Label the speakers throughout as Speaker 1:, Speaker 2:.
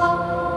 Speaker 1: Oh.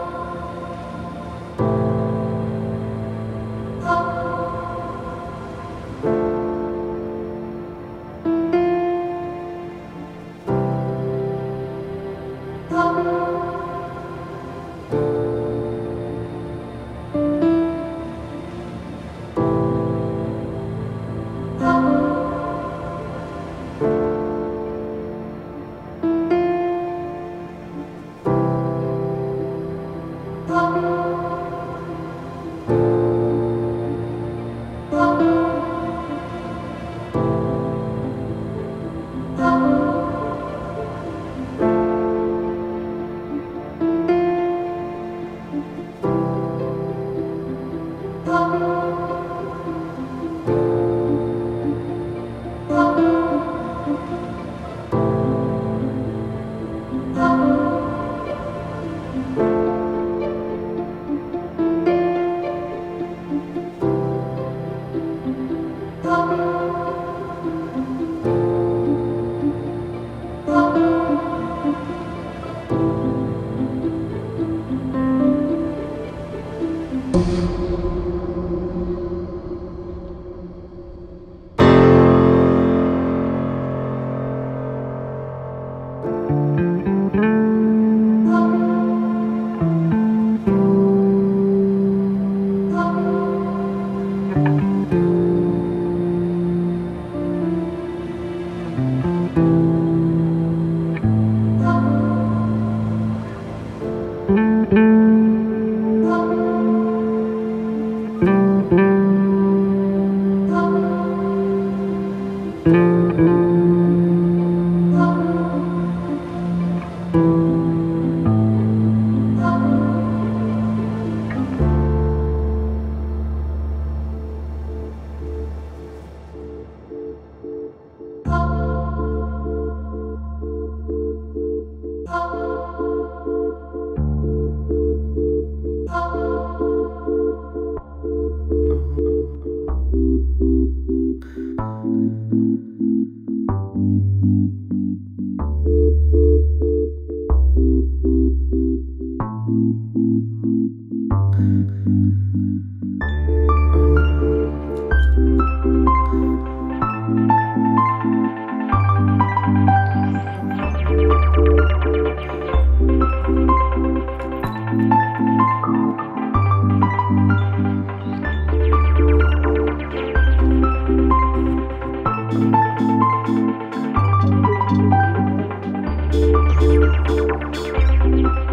Speaker 1: Thank mm -hmm. you.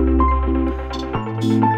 Speaker 1: Música